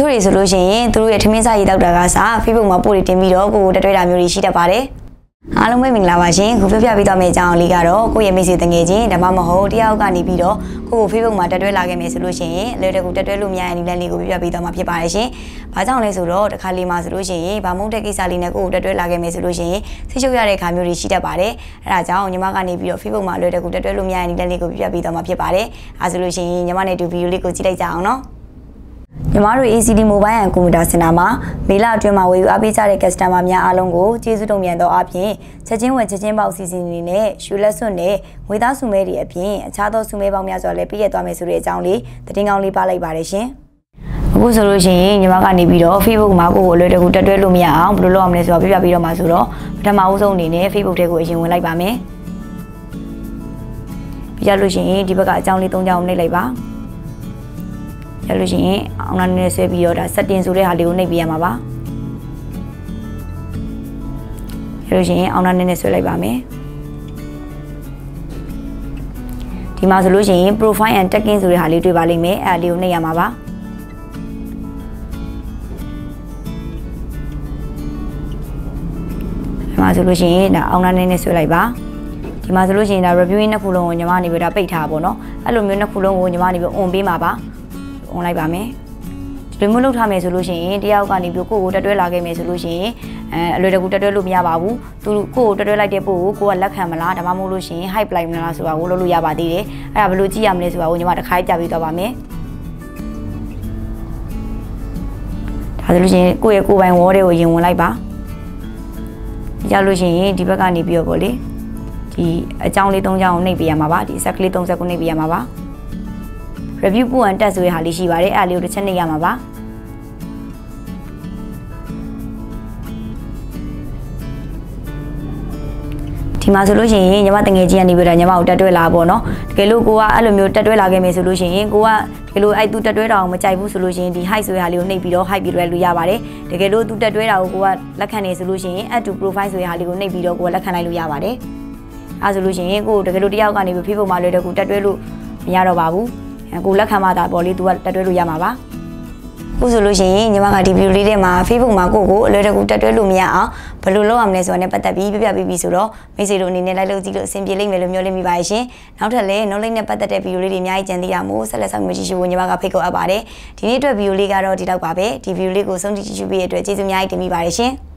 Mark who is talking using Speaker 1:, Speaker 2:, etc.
Speaker 1: ချို့တွေဆိုလို့ရှိရင်သူတို့ရဲ့ထမင်းစားရည်တောက်တာကစား Facebook မှာပို့တွေတင်ပြီးတော့ကိုကိုတက်တွဲတာမျိုးတွေရှိတတ်ပါတယ်အားလုံးပဲမင်္ဂလာပါရှင်ခုပြပြပေးသွားမယ့်အကြောင်းလေးကတော့ကိုယ့်ရဲ့မိတ်ဆွေတငယ်ချင်းဒါမှမဟုတ်တယောက်ကနေပြီးတော့ကိုကို Facebook မှာတက်တွဲလာခဲ့မယ်ဆိုလို့ရှိရင်အလွယ်တကူတက်တွဲလို့မရတဲ့နည်းလမ်းလေးကိုပြပြပေးသွားမှာဖြစ်ပါတယ်ရှင်။ဘာကြောင့်လဲဆိုတော့တစ်ခါလေးမှာဆိုလို့ရှိရင်ဗာမုန်းတဲ့ကိစ္စလေးနဲ့ကိုကိုတက်တွဲလာခဲ့မယ်ဆိုလို့ရှိရင်ဆိတ်ချုပ်ရတဲ့ခါမျိုးတွေရှိတတ်ပါတယ်။အဲဒါကြောင့်ညီမကနေပြီးတော့ Facebook မှာအလွယ်တကူတက်တွဲလို့မရတဲ့နည်းလမ်းလေးကိုပြပြပေးသွားမှာဖြစ်ပါတယ်။အဲဆိုလို့ရှိရင်ညီမနဲ့တူဗီဒီယိုလေးကိုကြည့်လိုက်ကြအောင်နော်။ ညီမတို့ ACD Mobile and Computer Center မှာမေလအတွင်းမှာဝယ်ယူအားပေးကြတဲ့ customer များအားလုံးကိုကျေးဇူးတင်ပြန်တော့အပြင်ချက်ချင်းဝင်ချက်ချင်းပေါက်စီစဉ်နေနဲ့ရှူလက်စွန့်နဲ့ငွေသားစုမဲတွေအပြင်အခြားသောစုမဲပေါင်းများစွာလည်းပြည့်ရသွားမယ်ဆိုတဲ့အကြောင်းလေးသတင်းကောင်းလေးပါလိုက်ပါတယ်ရှင်အခုဆိုလို့ရှိရင်ညီမကနေပြီးတော့ Facebook မှာကိုကိုအလွယ်တကူတက်တွဲလို့မရအောင်ဘယ်လိုလုပ်ရမလဲဆိုတော့ပြပြပြီးတော့မှာဆိုတော့ပထမအဦးဆုံးအနေနဲ့ Facebook ထဲကိုအရင်ဝင်လိုက်ပါမယ်ပြရလို့ရှိရင်ဒီဘက်ကအကြောင်းလေး၃ကြောင်းနှိပ်လိုက်ပါ ရလို့ရှိရင်အောင်နာနည်းနည်းဆွဲပြီးတော့ဒါ setting ဆိုတဲ့ဟာလေးကိုနှိပ်ပေးရမှာပါရလို့ရှိရင်အောင်နာနည်းနည်းဆွဲလိုက်ပါမယ်ဒီမှာဆိုလို့ရှိရင် profile and tagging ဆိုတဲ့ဟာလေးတွေ့ပါလိမ့်မယ်အဲ့ဒါလေးကိုနှိပ်ရမှာပါမှာဆိုလို့ရှိရင်ဒါအောင်းနာနေနေဆွဲလိုက်ပါဒီမှာဆိုလို့ရှိရင်ဒါ review နှစ်ခုလုံးကိုညီမအနေပြီးဒါပိတ်ထားပါဗောနော်အဲ့လိုမျိုးနှစ်ခုလုံးကိုညီမအနေပြီး on ပေးမှာပါ on လိုက်ပါမယ်ဒီလိုမျိုးလုပ်ထားမယ်ဆိုလို့ရှိရင်တယောက်ကနေပြီးကိုယ့်ကိုတက်တွဲလာခဲ့မယ်ဆိုလို့ရှိရင်အဲအလွယ်တကူတက်တွဲလို့မရပါဘူးသူကိုယ့်ကိုတက်တွဲလိုက်တဲ့ပို့ကိုကိုကလက်ခံမလားဒါမှမဟုတ်လို့ရှိရင် hype လိုက်မလားဆိုတာကိုလုပ်လို့ရပါသေးတယ်အဲ့ဒါဘယ်လိုကြည့်ရမလဲဆိုတာကိုညီမတစ်ခါပြပြီးတော့ပါမယ်ဒါဆိုလို့ရှိရင်ကိုယ့်ရဲ့ကိုယ်ပိုင် wall တွေကိုရင်ဝင်လိုက်ပါကြလို့ရှိရင်ဒီဘက်ကနေပြီးတော့ပေါ့လေဒီအကြောင်းလေး၃ကြောင်းကိုနှိပ်ပေးရမှာပါဒီ set ကလေး30ကိုနှိပ်ပေးရမှာပါ review ပို့ရန်တက်ဆိုတဲ့ဟာလေးရှိပါတယ်အဲ့ဒါလေးကိုတစ်ချက်နှိပ်ရမှာပါဒီမှာဆိုလို့ရှိရင်ညီမတငယ်ချင်းကနေပြီးတော့ညီမကိုတက်တွဲလာပေါ့နော်တကယ်လို့ကိုကအဲ့လိုမျိုးတက်တွဲလာခဲ့မယ်ဆိုလို့ရှိရင်ကိုကတကယ်လို့အဲ့သူတက်တွဲတာကိုမကြိုက်ဘူးဆိုလို့ရှိရင်ဒီ height ဆိုတဲ့ဟာလေးကိုနှိပ်ပြီးတော့ height ပြီးတွဲလို့ရပါတယ်တကယ်လို့သူတက်တွဲတာကိုကိုကလက်ခံနေဆိုလို့ရှိရင် add to profile ဆိုတဲ့ဟာလေးကိုနှိပ်ပြီးတော့ကိုကလက်ခံလိုက်လို့ရပါတယ်အဲ့ဆိုလို့ရှိရင်ကိုတကယ်လို့တယောက်ကနေပြီး Facebook မှာလွယ်တဲ့ကိုတက်တွဲလို့မရတော့ပါဘူး ကိုလက်ခံမှသာပေါ့လေ तू ကတက်တွဲလို့ရမှာပါခုဆိုလို့ရှိရင်ညီမကဒီဗီဒီယိုလေးထဲမှာ Facebook မှာကိုကိုအလွယ်တကူတက်တွဲလို့မရအောင်ဘယ်လိုလုပ်ရမလဲဆိုတာနဲ့ပတ်သက်ပြီးပြပြပြီးပြီဆိုတော့မိတ်ဆွေတို့အနေနဲ့လိုက်လို့ကြည့်လို့အဆင်ပြေလိမ့်မယ်လို့မျှော်လင့်မိပါရှင်နောက်ထပ်လည်း knowledge နဲ့ပတ်သက်တဲ့ဗီဒီယိုလေးတွေအများကြီးကြံသိရမို့ဆက်လက်ဆောင်မရှိရှိဖို့ညီမကဖိတ်ခေါ်အပ်ပါတယ်ဒီနေ့အတွက်ဗီဒီယိုလေးကတော့ဒီလောက်ပါပဲဒီဗီဒီယိုလေးကိုဆုံးဖြတ်ကြည့်ရှုပေးတဲ့အတွက်ကျေးဇူးအများကြီးတင်မိပါတယ်ရှင်